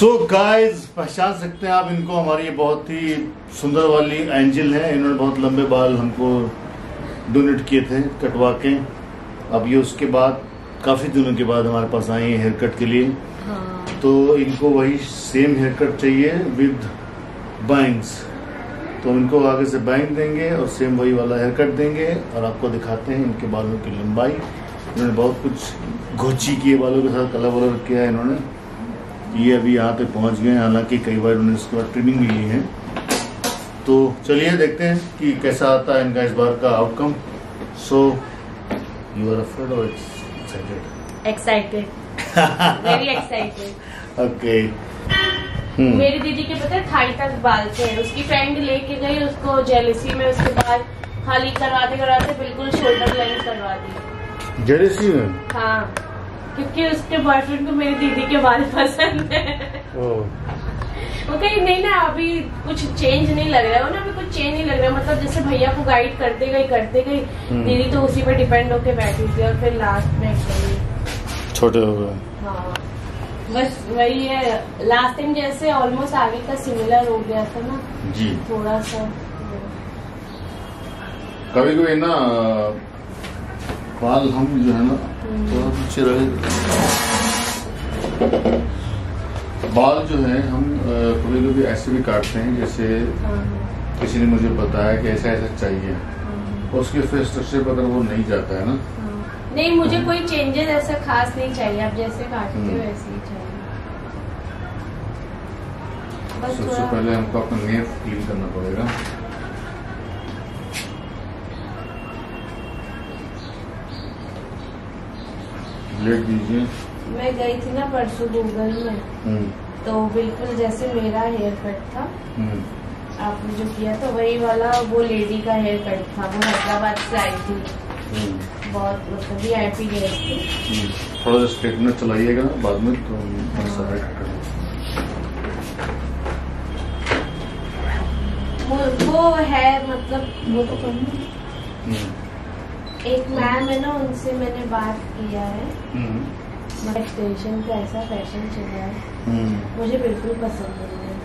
सो so guys पहचान सकते हैं आप इनको। हमारी ये बहुत ही सुंदर वाली एंजल है। इन्होंने बहुत लंबे बाल हमको डोनेट किए थे कटवा के। अब ये उसके बाद काफ़ी दिनों के बाद हमारे पास आई हैं हेयर कट के लिए। हाँ। तो इनको वही सेम हेयर कट चाहिए विद बैंग्स तो इनको आगे से बैंक देंगे और सेम वही वाला हेयर कट देंगे और आपको दिखाते हैं इनके बालों की लंबाई। इन्होंने बहुत कुछ घोची किए बालों के साथ कलर वलर किया है इन्होंने। ये अभी यहाँ तक पहुँच गए हैं हालाँकि कई बार उन्होंने इसके बाद ट्रेनिंग भी ली है। तो चलिए देखते हैं कि कैसा आता है इनका इस बार का outcome so you are afraid और excited excited very excited okay मेरी दीदी के पता है थाई तक बाल थे उसकी फ्रेंड लेके गई उसको जेलिसी में उसके बाद खाली करवाते करवाते बिल्कुल शोल्डर लाइन करवा दी। जेरेसी में? हाँ। क्योंकि उसके बॉयफ्रेंड को मेरी दीदी के बाल पसंद है। वो कहीं नहीं ना अभी कुछ चेंज नहीं लग रहा है। ना अभी कुछ चेंज नहीं लग रहा है। मतलब जैसे भैया को गाइड करते गई करते गई हम्म। दीदी तो उसी पे डिपेंड होके बैठी थी और फिर लास्ट में छोटे हो गए। हाँ। बस वही है लास्ट टाइम जैसे ऑलमोस्ट आगे का सिमिलर हो गया था ना। जी। थोड़ा सा। कभी कभी ना बाल हम जो है ना थोड़ा पीछे रहे। बाल जो है हम कभी कभी ऐसे भी काटते हैं जैसे हाँ, किसी ने मुझे बताया कि ऐसा ऐसा चाहिए। हाँ, और उसके फेस स्ट्रक्चर पर अगर वो नहीं जाता है ना। हाँ। नहीं मुझे कोई चेंजेस ऐसा खास नहीं चाहिए। आप जैसे काटते हो हम्म। वैसे ही चाहिए। सबसे पहले हमको अपना नेल क्लीन करना पड़ेगा। ब्लेड दीजिए मैं गई थी ना परसों गूगल में। हम्म, तो बिल्कुल जैसे मेरा हेयर कट था। हम्म, आपने जो किया था वही वाला वो लेडी का हेयर कट था। वो हैदराबाद से आई थी। हम्म, बहुत मतलब वी आई पी गई थी। थोड़ा सा स्ट्रेटनर चलाइएगा बाद में तो करेंगे वो है मतलब वो तो हम्म, एक मैम है ना उनसे मैंने बात किया है। हम्म, मतलब एक्सटेंशन का ऐसा फ़ैशन चल रहा है। हम्म, मुझे बिल्कुल पसंद नहीं है।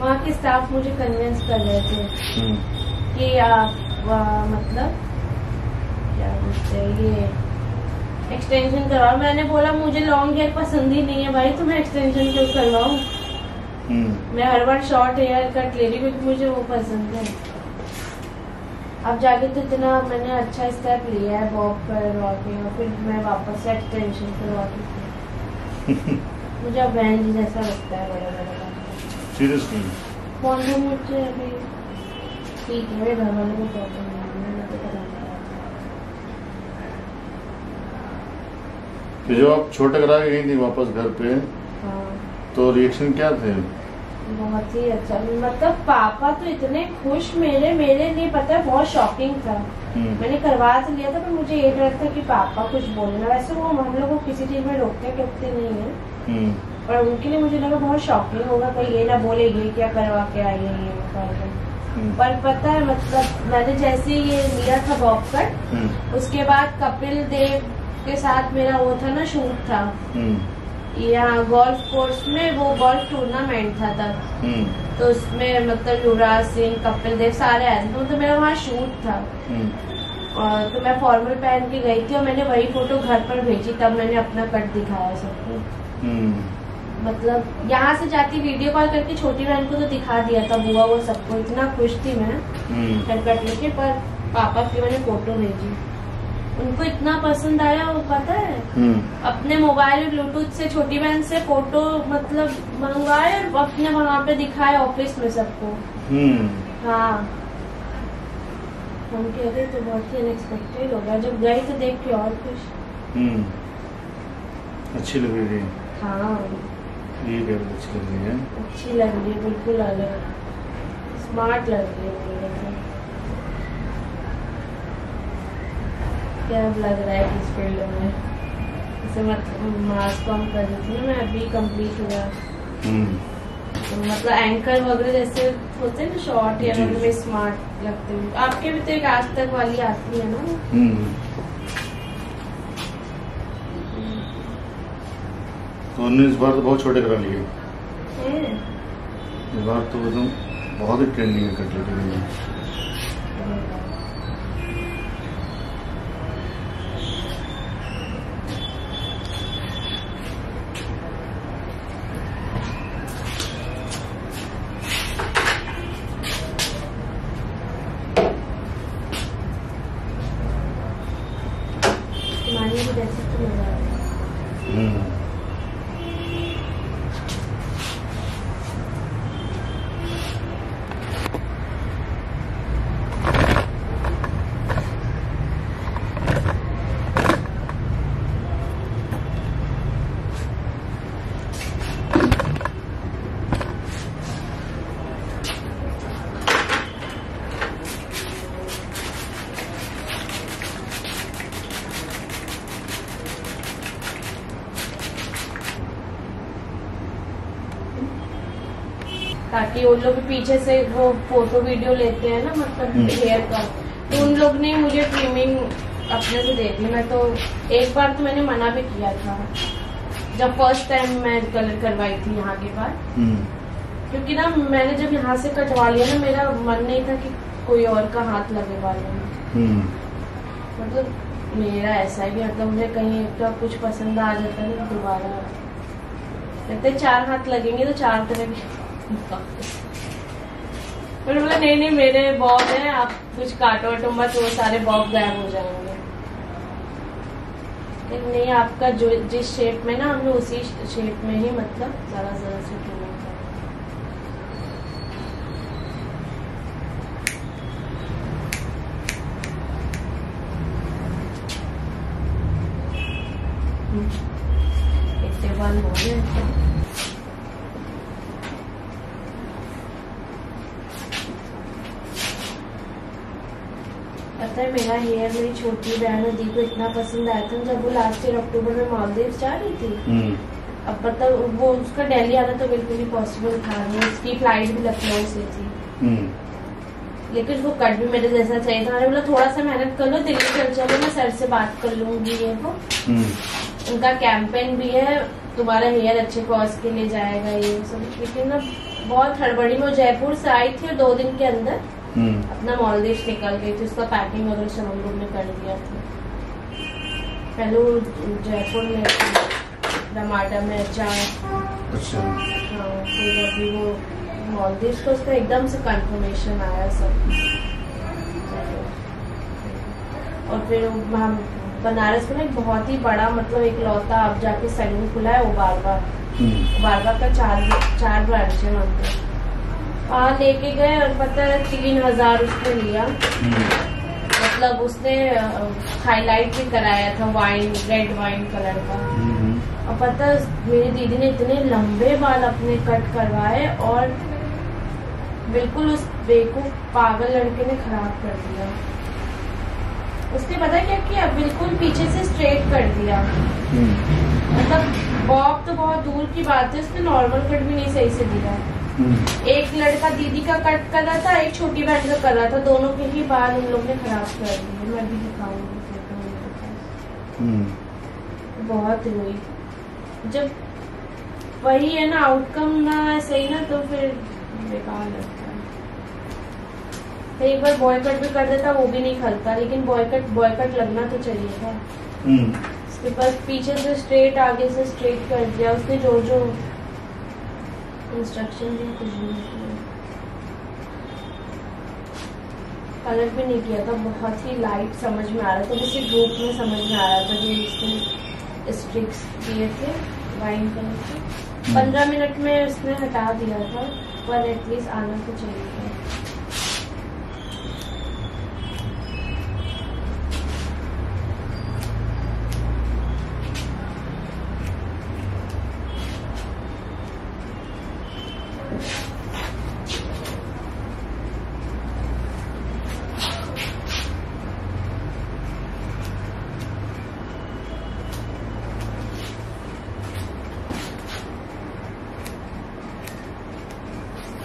वहाँ के स्टाफ मुझे कन्विंस कर रहे थे हम्म, कि आप मतलब क्या बोलते हैं ये एक्सटेंशन करवाओ मैंने बोला मुझे लॉन्ग हेयर पसंद ही नहीं है भाई तो मैं एक्सटेंशन क्यों करवाऊँ। मैं हर बार शॉर्ट हेयर कट ले रही हूँ क्योंकि मुझे वो पसंद है। अब जाके तो इतना मैंने अच्छा स्टेप लिया है बॉब के और फिर मैं वापस से एक्सटेंशन करवा के मुझे अब बहन जी जैसा लगता है बड़ा बड़ा सीरियसली फ़ोन में मुझे अभी? ठीक है मेरे घर वालों को प्रॉब्लम तो जब आप छोटे करा गई थी वापस घर पे तो रिएक्शन क्या थे? बहुत ही अच्छा। मतलब पापा तो इतने खुश मेरे मेरे लिए पता है बहुत शॉकिंग था। हम्म, मैंने करवा तो लिया था पर मुझे ये डर था कि पापा कुछ बोलना। वैसे वो हम लोग को किसी चीज़ में रोकते टोकते नहीं है। हम्म, पर उनके लिए मुझे लगा बहुत शॉकिंग होगा कहीं ये ना बोले ये क्या करवा के आई है ये करके हम्म, पर पता है मतलब मैंने जैसे ही ये लिया था बॉब कट उसके बाद कपिल देव के साथ मेरा वो था ना शूट था। यहाँ गोल्फ कोर्स में वो गोल्फ टूर्नामेंट था तब। हम्म, तो उसमें मतलब युवराज सिंह कपिल देव सारे आए। थे तो मेरा वहाँ शूट था। हम्म, और तो मैं फॉर्मल पहन के गई थी और मैंने वही फ़ोटो घर पर भेजी। तब मैंने अपना कट दिखाया सबको हम्म, मतलब यहाँ से जाती वीडियो कॉल करके छोटी बहन को तो दिखा दिया था बुआ वो सबको इतना खुश थी मैं हेयर कट लेके पर पापा की मैंने फ़ोटो भेजी। उनको इतना पसंद आया वो पता है? हम्म, अपने मोबाइल ब्लूटूथ से छोटी बहन से फ़ोटो मतलब मंगवाए और अपने वहाँ पे दिखाए ऑफ़िस में सबको। हम्म, हाँ। हम कह रहे तो बहुत ही अनएक्सपेक्टेड हो गया। जब गए तो देख के और खुश। हम्म। अच्छी लग रही है। हाँ। ये अच्छी लग रही है। अच्छी लग रही है बिल्कुल अलग। स्मार्ट लग रही है। क्या लग रहा है इस फ़ील्ड में? जैसे मास कम कर रही थी मैं अभी कंप्लीट हुआ। हम्म। तो मतलब एंकर वगैरह जैसे होते हैं ना शॉर्ट या मतलब स्मार्ट लगते हैं। आपके भी तो एक आज तक वाली आती है ना? हम्म। तो इस बार तो बहुत छोटे करा लिए। इस बार तो एकदम तो बहुत ही ट्रेंडिंग है कटलेट ताकि उन लोग पीछे से वो फ़ोटो वीडियो लेते हैं ना मतलब हम्म। हेयर का। तो उन लोग ने मुझे ट्रिमिंग अपने से दे दी। मैं तो एक बार तो मैंने मना भी किया था। जब फ़र्स्ट टाइम मैं कलर करवाई थी यहाँ के बाद। हम्म। क्योंकि ना मैंने जब यहाँ से कटवा लिया ना मेरा मन नहीं था कि कोई और का हाथ लगे वाले में हम्म। मतलब मेरा ऐसा है कि मतलब मुझे कहीं एक तो कुछ पसंद आ जाता है ना दोबारा। लगता है चार हाथ लगेंगे तो चार तरह के फिर बोला, नहीं नहीं, मेरे बॉब है, आप कुछ काटो वाटो मत, वो सारे बॉब गायब हो जाएँगे. नहीं, आपका जो, जिस शेप में ना, हमने उसी शेप में ही मतलब जरा जरा से ट्रिमिंग करा इतने बाल हो गए है मेरा हेयर मेरी छोटी बहन दी को इतना पसंद आया था जब वो लास्ट ईयर अक्टूबर में मालदीव जा रही थी। हम्म। अब मतलब वो उसका दिल्ली आना तो बिल्कुल ही पॉसिबल था नहीं उसकी फ़्लाइट भी लखनऊ से थी। हम्म। लेकिन वो कट भी मेरे जैसा चाहिए था। मैंने बोला थोड़ा सा मेहनत कर लो दिल्ली चल चलो मैं सर से बात कर लूँगी ये वो। हम्म। उनका कैंपेन भी है तुम्हारा हेयर अच्छे कॉज के लिए जाएगा ये सब। लेकिन ना बहुत हड़बड़ी में जयपुर से आई थी और दो दिन के अंदर। अपना मालदीव निकल गई थी उसका पैकिंग वगैरह सब हम लोग ने कर दिया। था पहले वो जयपुर में टमाटर में अचार अच्छा। हाँ, फिर अभी वो मालदीव को उसका एकदम से कंफर्मेशन आया सब। और फिर वहाँ बनारस में ना एक बहुत ही बड़ा मतलब एक लौता अब जाके सैलून खुला है वो बार बार हम्म। बार बार का चार चार ब्रांच है वहाँ पे। लेके गए और पता है तीन हज़ार उसने लिया। हम्म। मतलब उसने हाईलाइट भी कराया था वाइन रेड वाइन कलर का। हम्म। और पता है, मेरी दीदी ने इतने लंबे बाल अपने कट करवाए और बिल्कुल उस बेवकूफ़ पागल लड़के ने खराब कर दिया। उसने पता क्या किया? बिल्कुल पीछे से स्ट्रेट कर दिया। हम्म। मतलब बॉब तो बहुत दूर की बात है उसने नॉर्मल कट भी नहीं सही से दिया। एक लड़का दीदी का कट कर रहा था एक छोटी बहन का कर रहा था। दोनों के ही बाल उन लोग ने खराब कर दिए। मैं भी दिखाऊँगी मेरे पास। हम्म। बहुत रोई जब वही है ना आउटकम ना सही ना तो फिर बेकार लगता है। तो एक बार बॉयकट भी कर देता वो भी नहीं खलता। लेकिन बॉयकट बॉयकट लगना तो चाहिए था। हम्म। उसके बाद पीछे से स्ट्रेट आगे से स्ट्रेट कर दिया। उसने जो जो इंस्ट्रक्शन दिए कुछ भी नहीं किया। कलर भी नहीं किया था बहुत ही लाइट समझ में आ रहा था जैसे ग्रुप में समझ में आ रहा था जो इसने स्ट्रिक्स किए थे वाइन कलर के। पंद्रह मिनट में उसने हटा दिया था पर एटलीस्ट आना तो चाहिए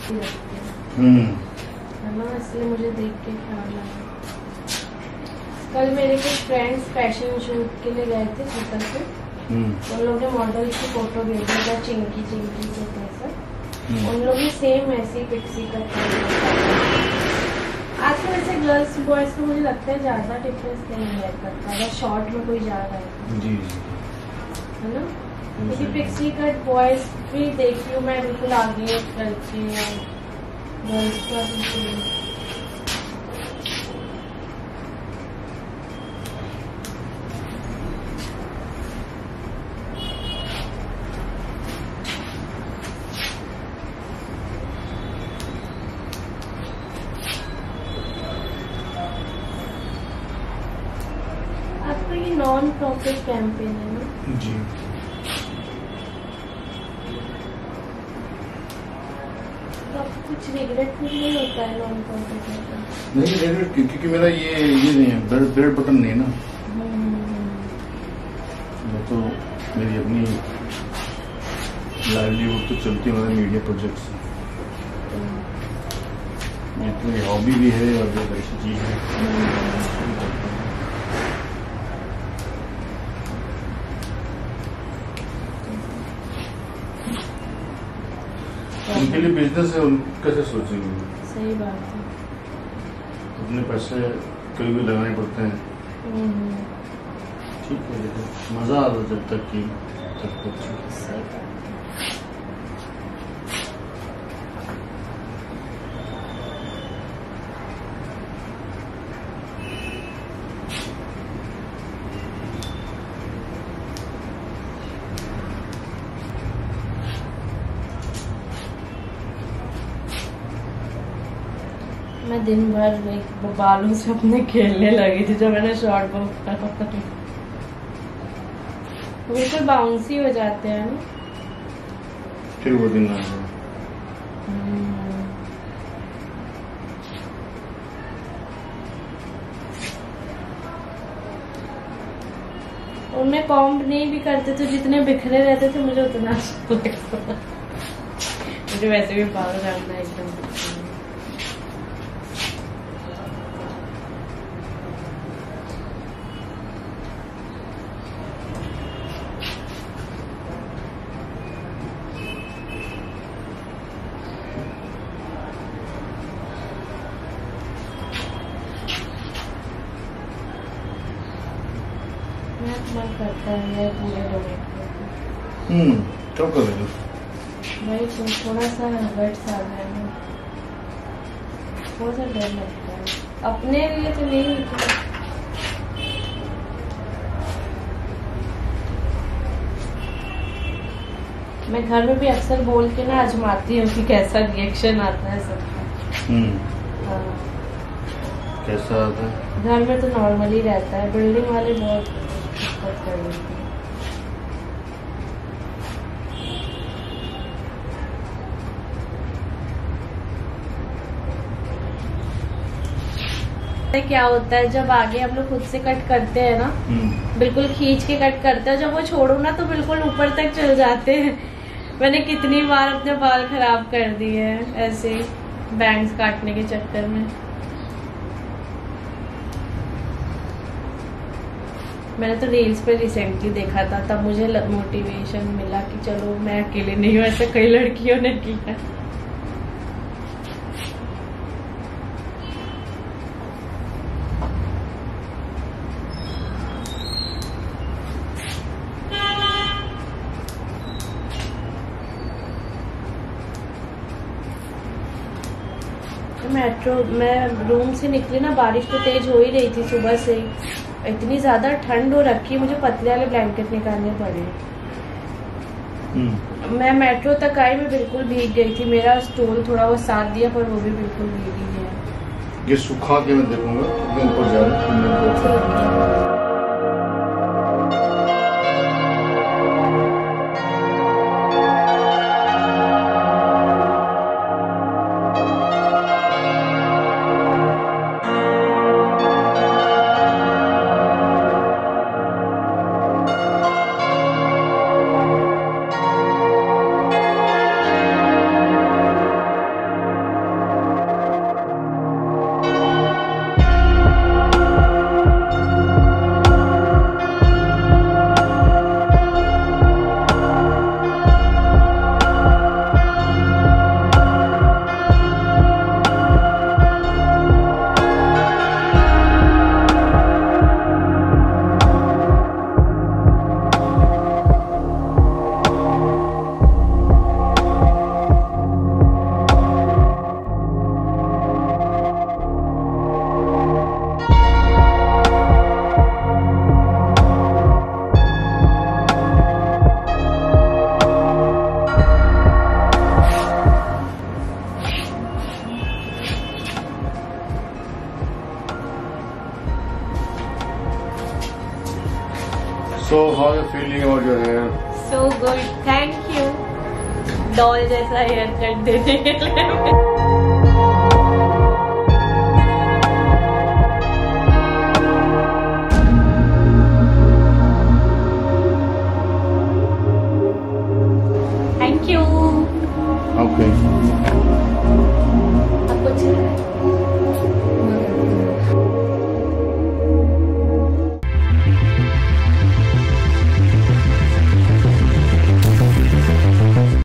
हम्म। है ना इसलिए मुझे देख के ख्याल कल मेरे कुछ फ्रेंड्स फ़ैशन शूट के लिए गए थे छतरपुर हम्म। उन लोग ने मॉडल की फ़ोटो भेजी था चिंकी चिंकी से थे हम्म। उन लोग भी सेम ऐसी पिक्सी कट आजकल वैसे गर्ल्स बॉयज़ को मुझे लगता है ज़्यादा डिफरेंस नहीं है करता अगर शॉर्ट में कोई जा रहा है। है ना? क्योंकि पिक्सी कट बॉयज़ भी देखी हूँ मैं, बिल्कुल आगे करके गर्ल्स का बिल्कुल आपका ये नॉन प्रॉफिट कैंपेन है ना? जी तो आपको कुछ रिग्रेट नहीं होता है नहीं क्योंकि मेरा ये ये नहीं है ब्रेड ब्रेड बटन नहीं ना। मैं तो मेरी अपनी लाइवलीहुड तो चलती है हमारे मीडिया प्रोजेक्ट्स ये तो हॉबी भी है और जो ऐसी चीज़ है। उनके लिए बिज़नेस है उन कैसे सोचेंगे? सही बात है। अपने पैसे कभी भी लगाने पड़ते हैं। हम्म, ठीक है मज़ा आता है जब तक की तब तक। ठीक है मैं दिन भर बालों से अपने खेलने लगी थी जब मैंने शॉर्ट बुक करा बिल्कुल बाउंसी हो जाते हैं ना। फिर वो दिन उनमें कॉम्ब नहीं भी करते थे जितने बिखरे रहते थे मुझे उतना। मुझे वैसे भी बाल रखना एकदम मन करता है हम्म कब करेंगे भाई तो थोड़ा सा हर्ट्स आ है थोड़ा सा डर लगता है। अपने लिए तो नहीं मैं घर में भी अक्सर बोल के ना आजमाती हूँ कि कैसा रिएक्शन आता है सबका। हम्म। हाँ। कैसा आता है? घर में तो नॉर्मल ही रहता है। बिल्डिंग वाले बहुत दिक्कत कर देते हैं क्या होता है जब आगे हम लोग खुद से कट करते हैं ना हम्म। बिल्कुल खींच के कट करते हैं जब वो छोड़ो ना तो बिल्कुल ऊपर तक चल जाते हैं। मैंने कितनी बार अपने बाल खराब कर दिए हैं ऐसे बैंग्स काटने के चक्कर में। मैंने तो रील्स पे रिसेंटली देखा था, तब मुझे मोटिवेशन मिला कि चलो मैं अकेले नहीं हूँ, ऐसे कई लड़कियों ने किया। मेट्रो मैं रूम से निकली ना, बारिश तो तेज हो ही रही थी सुबह से इतनी ज़्यादा ठंड हो रखी है मुझे पतले वाले ब्लैंकेट निकालने पड़े। हम्म। मैं मेट्रो तक आई मैं बिल्कुल भीग गई थी। मेरा स्टोल थोड़ा वो साथ दिया पर वो भी बिल्कुल भीग ही गया। ये सुखा के मैं देखूँगा ऊपर जा रहा है डॉल जैसा हेयर कट देने के लिए